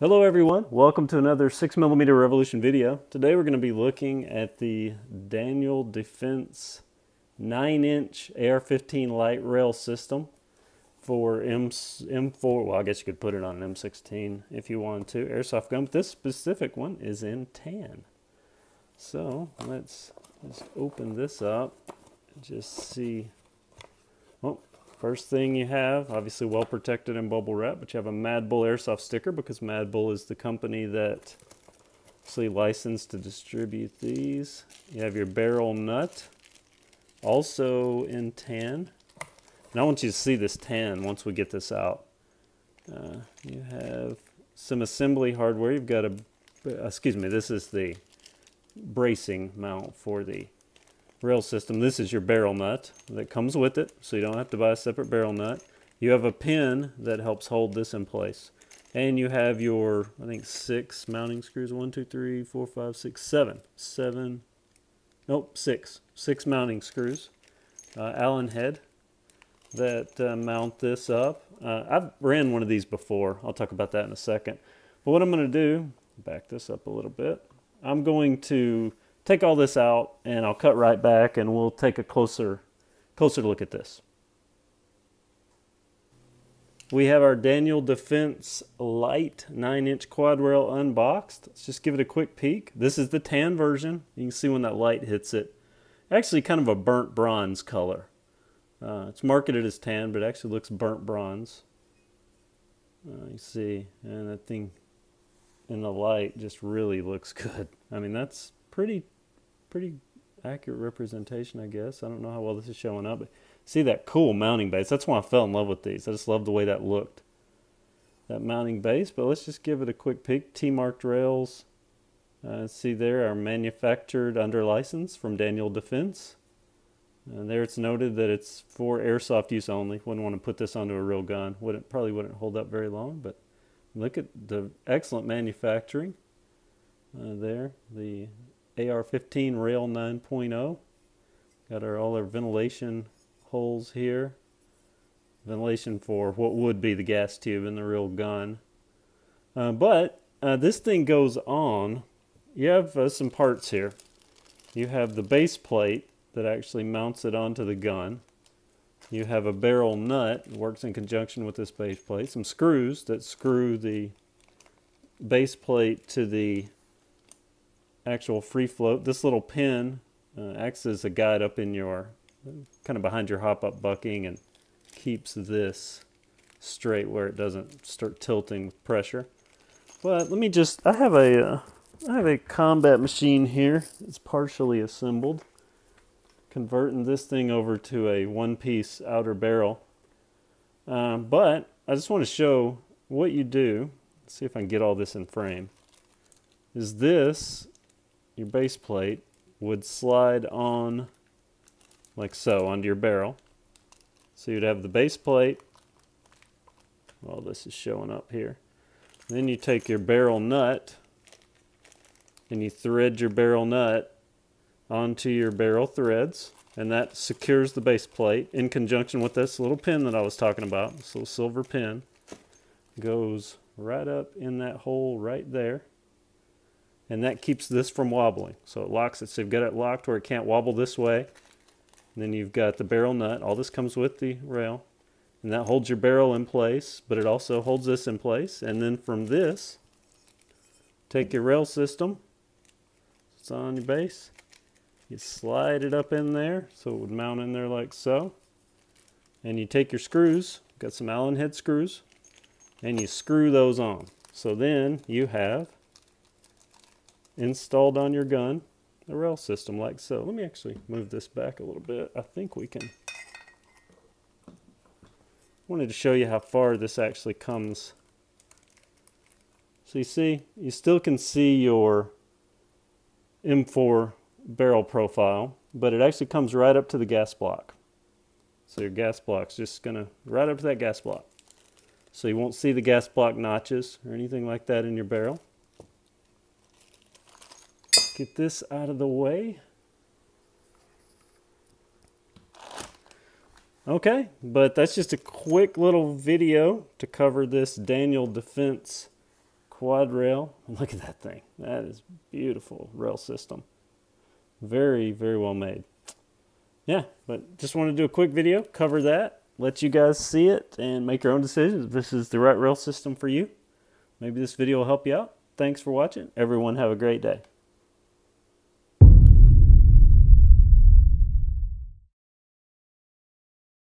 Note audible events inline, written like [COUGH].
Hello everyone, welcome to another 6mm Revolution video. Today we're going to be looking at the Daniel Defense 9-inch AR-15 light rail system for M M4, well I guess you could put it on an M16 if you wanted to, airsoft gun, but this specific one is in tan. So let's just open this up and just see, First thing you have, obviously well protected in bubble wrap, but you have a Mad Bull Airsoft sticker because Mad Bull is the company that actually licensed to distribute these. You have your barrel nut, also in tan. And I want you to see this tan once we get this out. Uh, you have some assembly hardware. You've got a, excuse me, this is the bracing mount for the rail system. This is your barrel nut that comes with it, so you don't have to buy a separate barrel nut. You have a pin that helps hold this in place. And you have your, I think, six mounting screws. One, two, three, four, five, six, seven. Seven, nope, six. Six mounting screws. Uh, Allen head that uh, mount this up. Uh, I've ran one of these before. I'll talk about that in a second. But what I'm going to do, back this up a little bit, I'm going to take all this out and I'll cut right back and we'll take a closer, closer look at this. We have our Daniel Defense Light 9-inch quad rail unboxed. Let's just give it a quick peek. This is the tan version. You can see when that light hits it. Actually kind of a burnt bronze color. Uh, it's marketed as tan, but it actually looks burnt bronze. Uh, you see, and that thing in the light just really looks [LAUGHS] good. I mean, that's pretty pretty accurate representation, I guess. I don't know how well this is showing up, but see that cool mounting base. That's why I fell in love with these. I just love the way that looked. That mounting base, but let's just give it a quick peek. T-marked rails. Uh, see there are manufactured under license from Daniel Defense. And there it's noted that it's for airsoft use only. Wouldn't want to put this onto a real gun. Wouldn't probably wouldn't hold up very long, but look at the excellent manufacturing uh, there. The AR-15 Rail 9.0. Got our all our ventilation holes here. Ventilation for what would be the gas tube in the real gun. Uh, but uh, this thing goes on. You have uh, some parts here. You have the base plate that actually mounts it onto the gun. You have a barrel nut, works in conjunction with this base plate. Some screws that screw the base plate to the actual free float. This little pin uh, acts as a guide up in your, kind of behind your hop up bucking and keeps this straight where it doesn't start tilting with pressure. But let me just, I have a, uh, I have a combat machine here. It's partially assembled. Converting this thing over to a one-piece outer barrel. Uh, but I just want to show what you do. Let's see if I can get all this in frame. Is this your base plate would slide on like so onto your barrel. So you'd have the base plate. Well, this is showing up here. Then you take your barrel nut and you thread your barrel nut onto your barrel threads and that secures the base plate in conjunction with this little pin that I was talking about, this little silver pin goes right up in that hole right there and that keeps this from wobbling. So it locks it, so you've got it locked where it can't wobble this way. And then you've got the barrel nut. All this comes with the rail. And that holds your barrel in place, but it also holds this in place. And then from this, take your rail system. It's on your base. You slide it up in there so it would mount in there like so. And you take your screws, got some Allen head screws, and you screw those on. So then you have installed on your gun, the rail system like so. Let me actually move this back a little bit. I think we can. wanted to show you how far this actually comes. So you see, you still can see your M4 barrel profile, but it actually comes right up to the gas block. So your gas block's just gonna right up to that gas block. So you won't see the gas block notches or anything like that in your barrel get this out of the way. Okay, but that's just a quick little video to cover this Daniel Defense quad rail. [LAUGHS] Look at that thing. That is beautiful rail system. Very, very well made. Yeah, but just want to do a quick video, cover that, let you guys see it, and make your own decisions this is the right rail system for you. Maybe this video will help you out. Thanks for watching. Everyone have a great day.